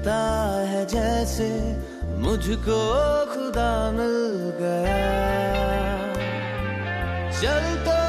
लगता है जैसे मुझको खुदा मिल गया। चल तो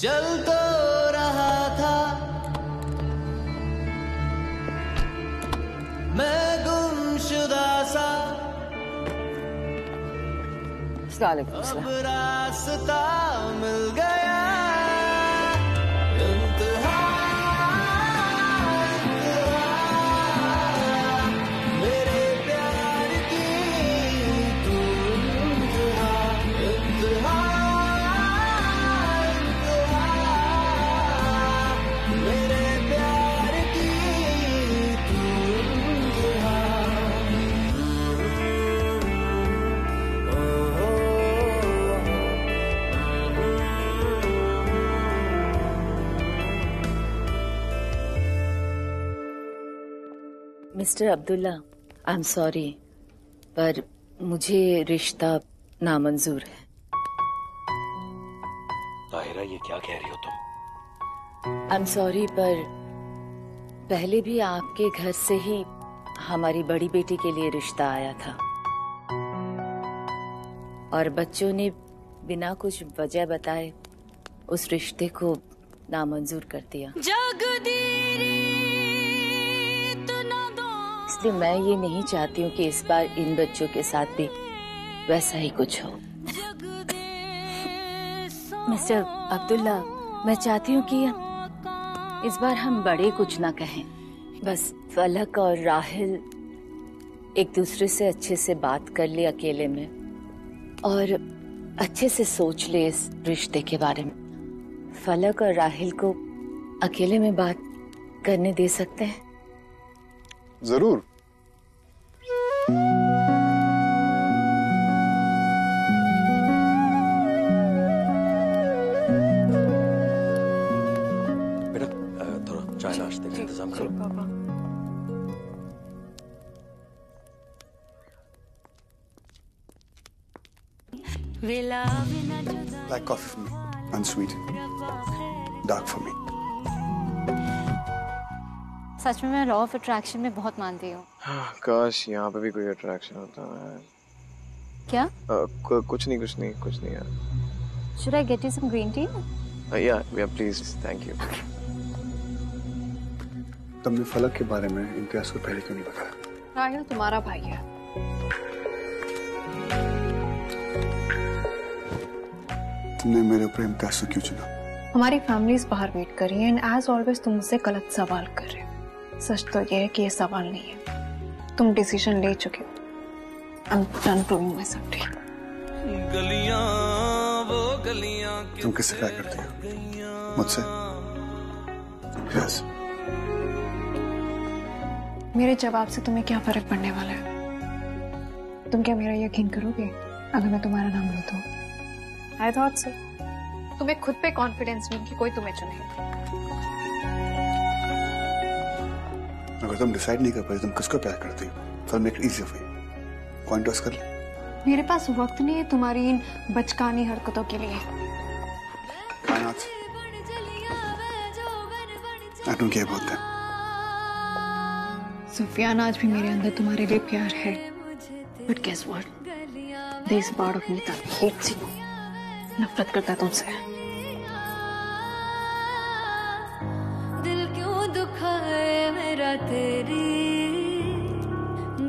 चल तो रहा था। मैं गुमशुदा सा। अब रास्ता मिल गया। Mister Abdullah I am sorry पर मुझे रिश्ता नामंजूर है। ताहिरा ये क्या कह रही हो तुम? आई एम सॉरी पर पहले भी आपके घर से ही हमारी बड़ी बेटी के लिए रिश्ता आया था। और बच्चों ने बिना कुछ वजह बताए उस रिश्ते को नामंजूर कर दिया। इसलिए मैं ये नहीं चाहती हूँ कि इस बार इन बच्चों के साथ भी वैसा ही कुछ हो। मिस्टर अब्दुल्ला, मैं चाहती हूँ कि इस बार हम बड़े कुछ ना कहें। बस फलक और राहिल एक दूसरे से अच्छे से बात कर ले अकेले में और अच्छे से सोच ले इस रिश्ते के बारे में। फलक और राहिल को अकेले में बात करने दे सकते हैं? ज़रूर। Black coffee for me. Unsweet. Dark for me. सच में मैं लॉ ऑफ़ अट्रैक्शन में बहुत मानती हूँ। काश यहाँ पे भी कोई अट्रैक्शन होता है क्या? कु- कुछ नहीं कुछ नहीं कुछ नहीं यार। Should I get you some green tea या या प्लीज़ थैंक यू तुमने फलक के बारे में इम्तियाज़ को पहले क्यों नहीं बताया? राहिल तुम्हारा भाई है। तुमने मेरे इम्तियाज़ को क्यों चुना? हमारी फैमिलीज़ बाहर वेट कर रही है एंड एज ऑलवेज तुम मुझसे गलत सवाल कर रहे हो। सच तो ये है कि ये सवाल नहीं है। तुम डिसीज़न ले चुके हो। I am done proving myself गलियाँ वो गलियाँ तुम किससे प्यार करती हो? मुझसे? यस मेरे जवाब से तुम्हें क्या फ़र्क पड़ने वाला है? तुम क्या मेरा यकीन करोगे? अगर मैं तुम्हारा नाम लूँ तो आई थॉट सो तुम्हें खुद पे कॉन्फिडेंस नहीं कि कोई तुम्हें चुने। अगर तुम डिसाइड नहीं कर पाए तुम किसको प्यार करती हो? तो make it easy for you coin toss कर ले। मेरे पास वक्त नहीं है तुम्हारी इन बचकानी हरकतों के लिए। सुफियान आज भी मेरे अंदर तुम्हारे लिए प्यार है। But guess what this part of me that hates you नफरत करता तुमसे। दिल क्यों दुखाए मेरा तेरी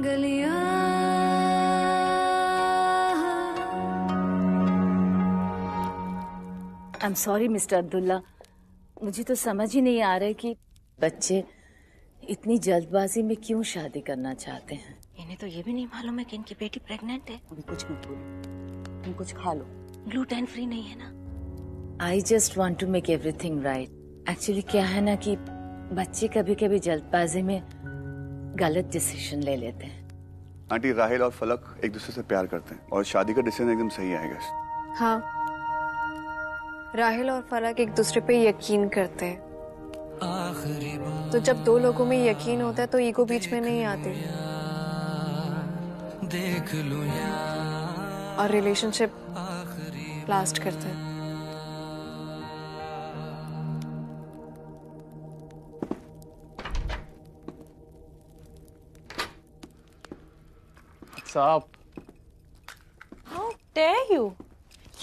गलियाँ? I am sorry mister Abdullah मुझे तो समझ ही नहीं आ रहा है कि बच्चे इतनी जल्दबाजी में क्यों शादी करना चाहते हैं? इन्हें तो ये भी नहीं मालूम है कि इनकी बेटी प्रेग्नेंट है। अभी कुछ मत बोलो। तुम कुछ खा लो। ग्लूटेन फ्री नहीं है ना? I just want to make everything right actually क्या है ना कि बच्चे कभी कभी जल्दबाजी में गलत डिसीज़न ले लेते हैं। आंटी राहिल और फलक एक दूसरे से प्यार करते हैं और शादी का डिसीज़न एकदम सही गेस हाँ। राहिल और फलक एक दूसरे पे यकीन करते हैं। तो जब दो लोगों में यकीन होता है तो ईगो बीच में नहीं आती। देख लूँ और रिलेशनशिप ब्लास्ट करते हैं। साहब how dare you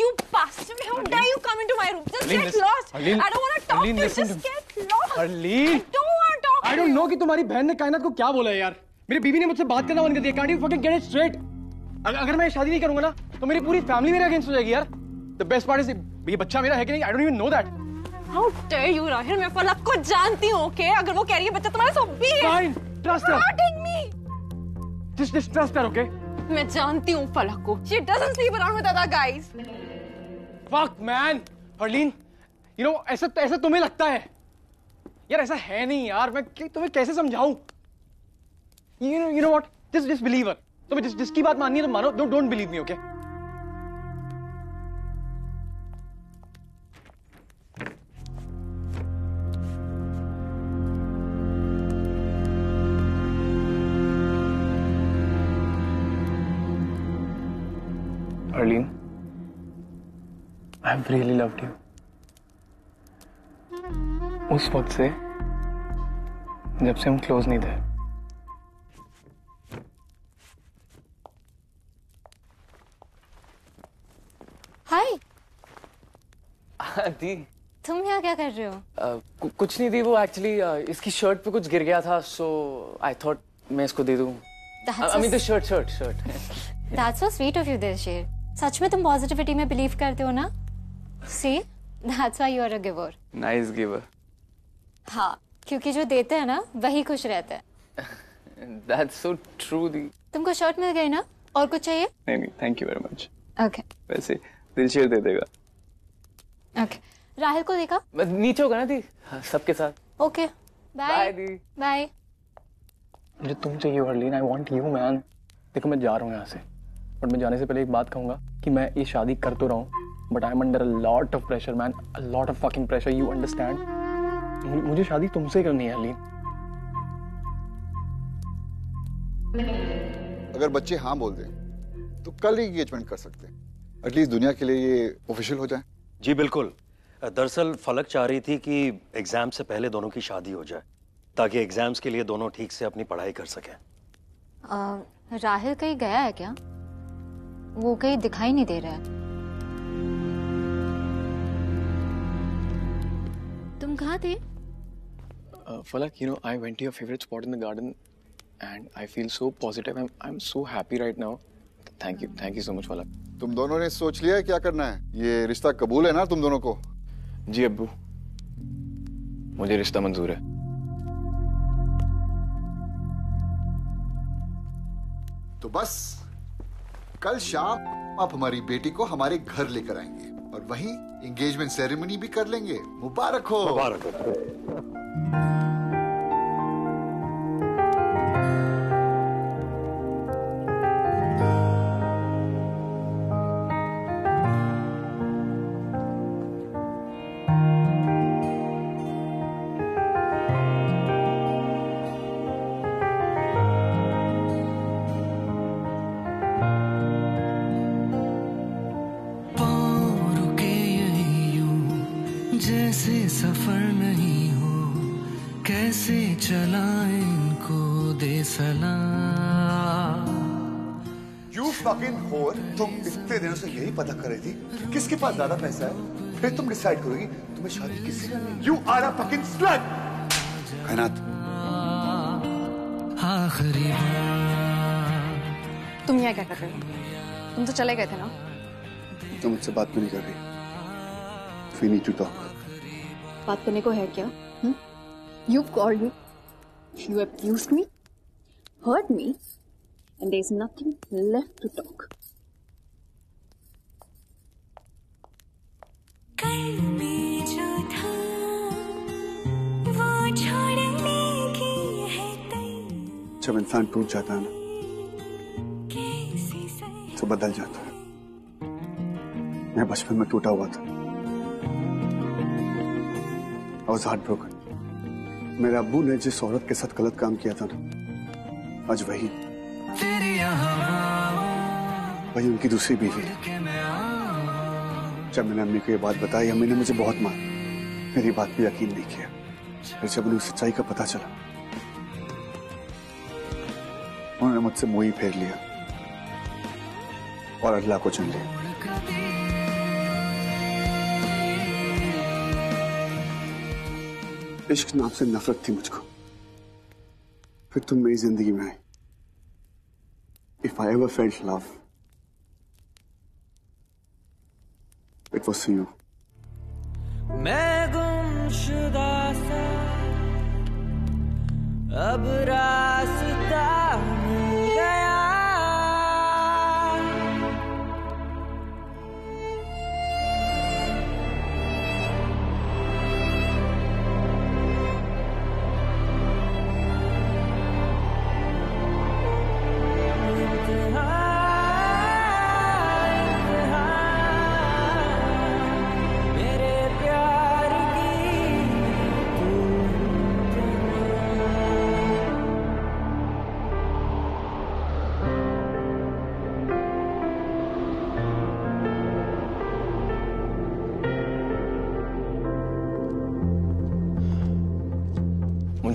you pass me how dare you come into my room just get lost I don't want to talk just get lost early don't want talk I don't know कि तुम्हारी बहन ने कायनात को क्या बोला है यार। मेरी बीवी ने मुझसे बात करना बंद कर दिया। Can't you fucking get it straight अगर मैं शादी नहीं करूँगा ना तो मेरी पूरी फैमिली मेरे अगेंस्ट हो जाएगी यार। The best part is ये बच्चा मेरा है कि नहीं I don't even know that How dare you, Rahil? मैं फलक को जानती हूँ, okay? अगर वो कह रही है बच्चा तुम्हारा सो be it. Fine, trust her. Hurting me. just just trust her okay मैं जानती हूँ फलक को. She doesn't sleep around with other guys. fuck man Harleen you know ऐसा ऐसा तुम्हें लगता है यार ऐसा है नहीं यार मैं तुम्हें कैसे समझाऊं you know you know what just just believe her तुम्हें जिस जिसकी बात माननी है तो मानो don't don't believe me okay Arlene, I've really loved you. उस वक्त से जब से हम क्लोज नहीं थे। हाय दी। तुम यहाँ क्या कर रहे हो? अ, कु- कुछ नहीं दी वो एक्चुअली uh, इसकी शर्ट पे कुछ गिर गया था सो आई थॉट मैं इसको दे दूँ। I mean the shirt shirt shirt That's sweet of you you, Dilshir. सच में तुम पॉजिटिविटी में बिलीव करते हो ना? See that's why you are a giver nice giver हाँ क्योंकि जो देते हैं ना वही खुश रहते हैं। दैट्स सो ट्रू दी तुमको शर्ट मिल गई ना? और कुछ चाहिए? नहीं नहीं thank you very much okay वैसे दिल शेर दे देगा। ओके राहिल को देखा? बस नीचे होगा ना दी हाँ, सबके साथ। ओके बाय Bye, दी बाय मुझे तुम चाहिए Harleen I want you man देखो मैं जा रहा हूँ यहाँ से। बट मैं जाने से पहले एक बात कहूँगा कि मैं ये शादी कर तो रहा हूँ but I am under a lot of pressure man a lot of fucking pressure you understand मुझे शादी तुमसे करनी है हरलीन अगर बच्चे हाँ बोल दें तो कल ही एंगेजमेंट कर सकते हैं. एटलीस्ट दुनिया के लिए ये ऑफिशियल हो जाए. जी बिल्कुल. दरअसल फलक चाह रही थी कि एग्ज़ाम से पहले दोनों की शादी हो जाए ताकि एग्ज़ाम्स के लिए दोनों ठीक से अपनी पढ़ाई कर सकें. राहिल कहीं गया है क्या? वो कहीं दिखाई नहीं दे रहा है। तुम कहा थे? Falak you know I went your favourite spot in the garden and I feel so positive I am so happy right now thank you thank you so much Falak तुम दोनों ने सोच लिया है क्या करना है? ये रिश्ता कबूल है ना तुम दोनों को? जी अब्बू। मुझे रिश्ता मंजूर है। तो बस। कल शाम आप हमारी बेटी को हमारे घर लेकर आएँगे और वहीं एंगेजमेंट सेरेमनी भी कर लेंगे। मुबारक हो। मुबारक हो। जैसे सफ़र नहीं हो कैसे चलाएँ इनको दे सलाम? यू फकिंग होर तुम इतने दिनों से यही पता कर रही थी। किसके पास ज़्यादा पैसा है? फिर तुम डिसाइड करोगी तुम्हें शादी किससे करनी यू आर अ फकिंग कायनात आखिरी तुम यहाँ क्या कर रहे हो? तुम तो चले गए थे ना? तुम मुझसे बात क्यों नहीं कर रही। वी नीड टू टॉक बात करने को है क्या? You called me you abused me. Hurt me. And there's nothing left to talk. दिल में जो था वो छोड़ने की है जब इंसान टूट जाता है ना तो बदल जाता है। मैं बचपन में टूटा हुआ था। I was heartbroken. मेरे अब्बू ने जिस औरत के साथ गलत काम किया था ना, आज वही। वही उनकी दूसरी बीवी। है जब मैंने अम्मी को ये बात बताई, अम्मी ने मुझे बहुत मारा। मेरी बात पे यकीन नहीं किया। फिर जब उन्हें सच्चाई का पता चला, उन्होंने मुझसे मुँह ही फेर लिया और अल्लाह को चुन लिया। इश्क नाम से नफरत थी मुझको। फिर तुम मेरी ज़िंदगी में आए। If I ever felt love it was you मैं गुमशुदा सा, अब रास्ता मिल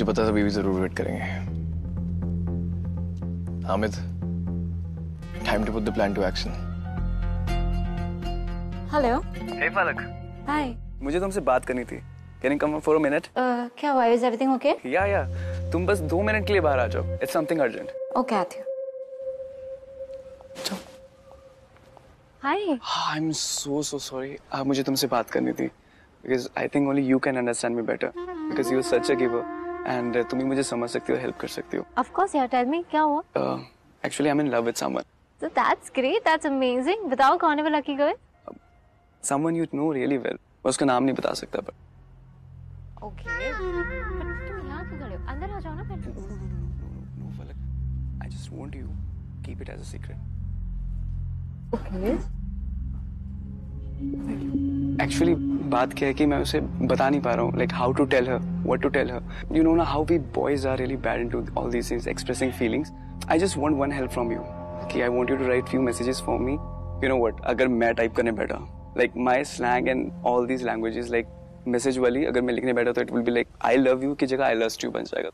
मुझे पता था बीवी ज़रूर वेट करेंगे। Hamid time to put the plan to action hello hey Falak hi मुझे तुमसे बात करनी थी। Can you come for a minute क्या हुआ? इज़ एवरीथिंग ओके या या तुम बस दो मिनट के लिए बाहर आ जाओ। इट्स समथिंग अर्जेंट ओके आती हूँ। हाय आई एम सो सो सॉरी मुझे तुमसे बात करनी थी। Because I think only you can understand me better because you such a giver and तुम ही मुझे समझ सकती हो हेल्प कर सकती हो ऑफ़ कोर्स यार टेल मी क्या हुआ actually I am in love with someone So that's great. That's amazing. बताओ कौन है वो lucky girl? Someone you know really well मैं उसका नाम नहीं बता सकता पर. But तुम यहाँ क्यों खड़े हो? अंदर आ जाओ ना फिर. No Falak I just want you keep it as a secret Okay. Actually बात क्या है कि मैं उसे बता नहीं पा रहा हूँ। Like how to tell her what to tell her you know ना how we boys are really bad into all these things expressing feelings I just want one help from you कि I want you to write few messages for me you know what अगर मैं type करने बैठा like my slang and all these languages like message वाली अगर मैं लिखने बैठा तो it will be like I love you की जगह आई लव यू बन जाएगा।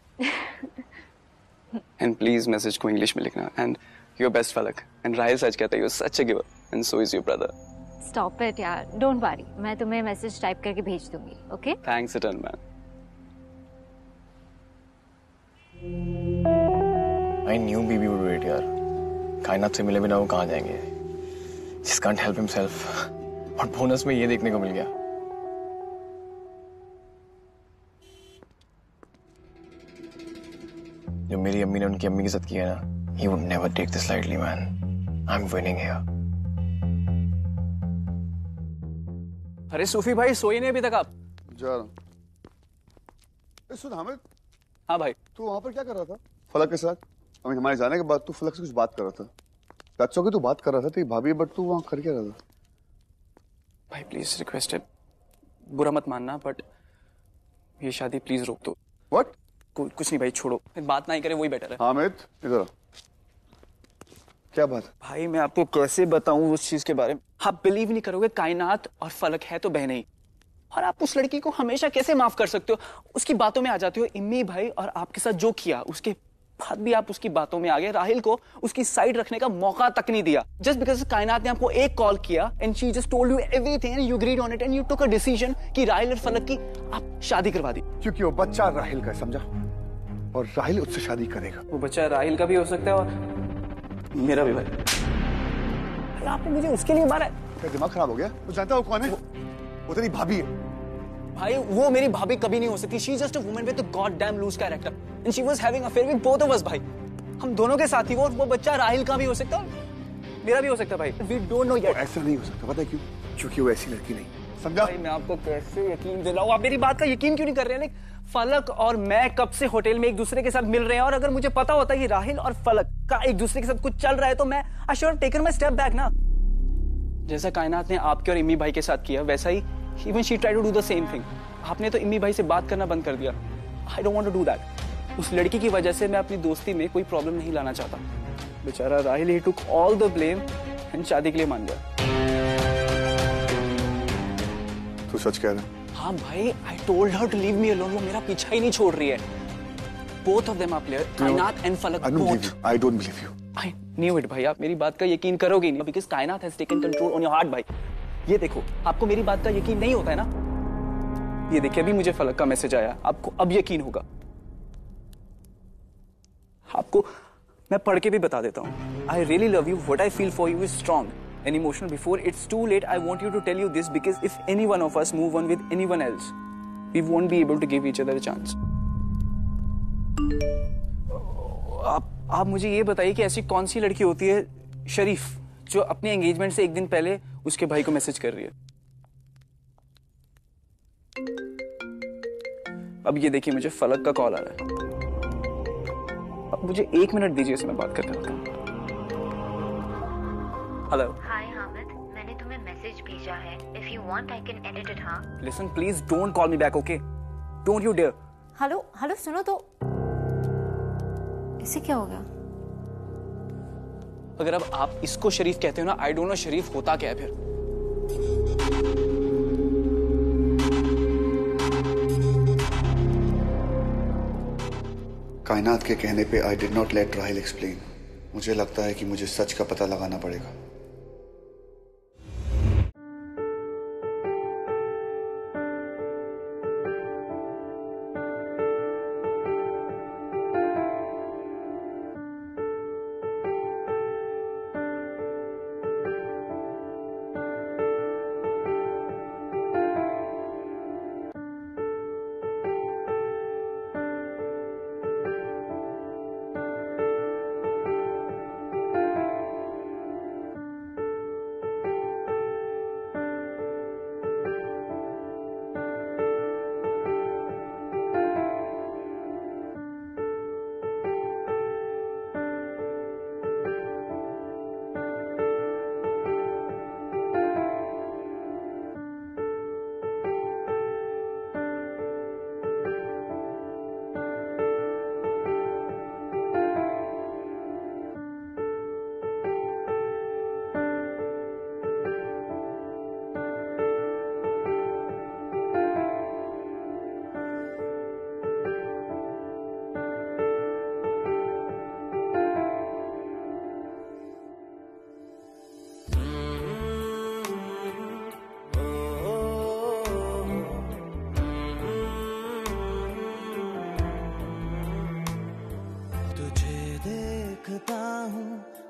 एंड प्लीज़ मैसेज को इंग्लिश में लिखना। And your best Falak and Rahil सच कहता है you such a giver and so is your brother Stop it यार. Don't worry. मैं तुम्हें मैसेज टाइप करके भेज दूँगी. Okay? Thanks return man I knew Bibi would wait यार कायनात से मिले बिना वो कहाँ जाएँगे जिस कांट हेल्प हिमसेल्फ और बोनस में ये देखने को मिल गया जो मेरी अम्मी ने उनकी अम्मी के साथ किया ना ही would never take this lightly man I am winning here अरे सूफी भाई सोए नहीं अभी तक आप? जा रहा हूँ। सुन हामिद। हाँ भाई। तू वहाँ पर क्या कर रहा था? फलक के साथ। अभी हमारे जाने के बाद तू फलक से कुछ बात कर रहा था। दैट्स ओके तू बात कर रहा था तेरी भाभी बट तू वहाँ कर क्या रहा था? भाई प्लीज़ रिक्वेस्ट है बुरा मत मानना बट ये शादी प्लीज़ रोक दो। व्हाट कुछ नहीं भाई छोड़ो। बात ना ही करे वही बेटर है। हामिद इधर। क्या बात भाई मैं आपको कैसे बताऊँ उस चीज़ के बारे में? आप बिलीव नहीं करोगे कायनात और फलक है तो बहने ही। और आप उस लड़की को हमेशा कैसे माफ़ कर सकते हो? उसकी बातों में आ जाते हो इम्मी भाई और आपके साथ जो किया उसके बाद भी आप उसकी बातों में आ गए राहिल को उसकी साइड रखने का मौका तक नहीं दिया। जस्ट बिकॉज़ कायनात ने आपको एक कॉल किया and she just told you everything and you on it and you took a decision कि राहिल और फलक की आप शादी करवा दी। क्योंकि वो बच्चा राहिल का समझा? और राहिल उससे शादी करेगा। वो बच्चा राहिल का भी हो सकता है और मेरा भी भाई। आपने मुझे उसके लिए मारा है। दिमाग खराब हो गया? तू जानता हो कौन है? वो तेरी भाभी है। भाई वो मेरी भाभी कभी नहीं हो सकती। She just a woman with god damn loose character and she was having affair with both of us भाई। हम दोनों के साथ ही वो वो बच्चा राहिल का भी हो सकता। है मेरा भी हो सकता है भाई वी डोंट नो वो येट ऐसा नहीं हो सकता पता है क्यों? क्योंकि वो ऐसी लड़की नहीं। समझा? भाई, मैं आपको कैसे यकीन दिलाऊं? आप मेरी बात का यकीन क्यों नहीं कर रहे हैं? फलक और मैं कब से होटल में एक दूसरे के साथ मिल रहे हैं? और अगर मुझे पता होता कि राहिल और फलक का एक दूसरे के साथ कुछ चल रहा है तो मैं I should taken my step back ना। जैसा कायनात ने आपके और इमी भाई के साथ किया, वैसा ही even she try to do the same thing आपने तो इमी भाई से बात करना बंद कर दिया। I don't want to do that उस लड़की की वजह से मैं अपनी दोस्ती में कोई प्रॉब्लम नहीं लाना चाहता। बेचारा राहिल ही took all the blame and शादी के लिए मान गया। तू सच कह रहा है। हाँ भाई I told her to leave me alone वो मेरा पीछा ही नहीं छोड़ रही है। Both of them are player Kainaat and Falak both. Believe I don't believe you I knew it भाई। आप मेरी बात का यकीन करोगे नहीं because Kainaat has taken control on your heart भाई। ये देखो आपको मेरी बात का यकीन नहीं होता है ना? ये देखिए अभी मुझे फलक का मैसेज आया। आपको अब यकीन होगा। आपको मैं पढ़ के भी बता देता हूँ। I really love you what I feel for you is strong and emotional before it's too late i want you to tell you this because if any one of us move on with anyone else we won't be able to give each other a chance आप आप मुझे ये बताइए कि ऐसी कौन सी लड़की होती है शरीफ जो अपने एंगेजमेंट से एक दिन पहले उसके भाई को मैसेज कर रही है अब ये देखिए मुझे फलक का कॉल आ रहा है अब मुझे एक मिनट दीजिए इसमें बात करते रहता हूँ हेलो हाय हामिद मैंने तुम्हें मैसेज भेजा है. If you want I can edit it हाँ? Listen please don't call me back okay don't you dare hello hello सुनो तो. इसे क्या हो गया? अगर अब आप इसको शरीफ कहते हो ना आई डोंट नो शरीफ होता क्या है फिर? कायनात के कहने पे I did not let Rahil explain मुझे लगता है कि मुझे सच का पता लगाना पड़ेगा।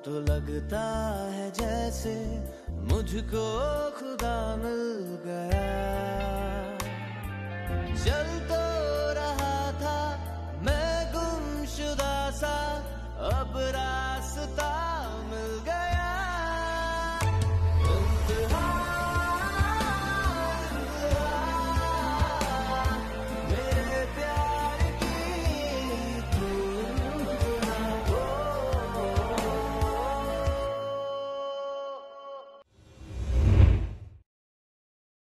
तो लगता है जैसे मुझको खुदा मिल गया। चल तो रहा था मैं गुमशुदा सा, अब रास्ता